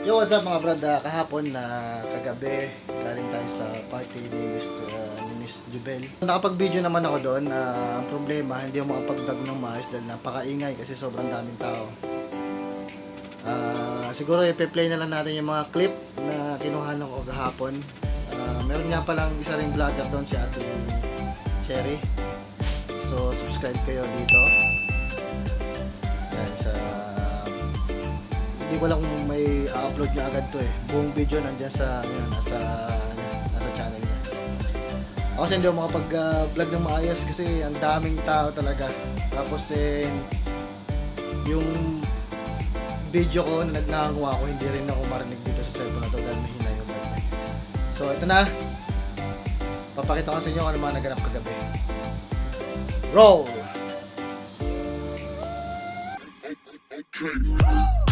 Yo, what's up mga brad? Ah, kahapon na kagabi, galing tayo sa party ni Miss, uh, ni Miss Jubel. Nakapag-video naman ako doon. Ah, ang problema, hindi ako makapag-vlog ng maayos dahil napakaingay kasi sobrang daming tao. Ah, siguro i-play na lang natin yung mga clip na kinuhanan ko kahapon. Ah, meron nga palang isa ring vlogger doon si Ate Cherry. So, subscribe kayo dito. Yan sa hindi ko lang may upload niya agad to eh. Buong video nandiyan sa ano, yan, nasa nasa channel niya. Ako kasi hindi ako makapag-vlog ng maayos kasi ang daming tao talaga. Tapos eh, yung video ko na nagnangawa ko, hindi rin ako marinig dito sa cellphone na to dahil mahina yung mic. So ito na. Papakita ko sa inyo kung ano mga naganap kagabi. Roll! Your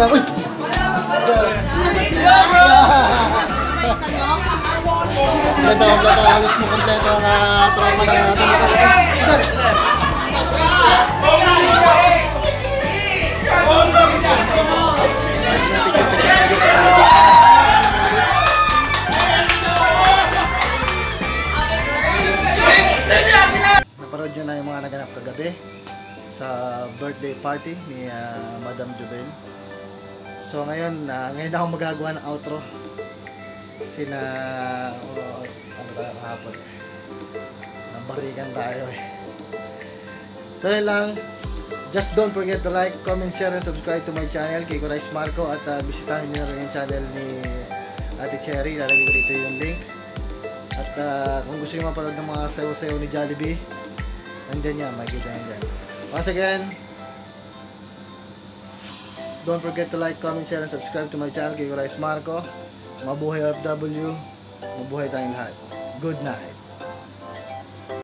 Basta, uy! Kompleto, kompleto. Halos mo kompleto ang ah, trauma ng ating Naparod na yung mga naganap kagabi sa birthday party ni ah, Madam Jubel. So ngayon, ah, ngayon ako magagawa ng outro. Sina, oh, ano tayo kahapon eh. Nabarikan tayo eh. So yun lang. Just don't forget to like, comment, share, and subscribe to my channel, Kiko Rice Marco. At uh, bisitahin nyo na rin yung channel ni Ate Cherry. Lalagay ko dito yung link. At uh, kung gusto nyo mapanood ng mga sayo-sayo ni Jollibee, nandyan yan, makikita nyo dyan. Once again, don't forget to like, comment, share, and subscribe to my channel, Kiko Rice Marco. Mabuhay OFW, mabuhay tayong lahat. Good night.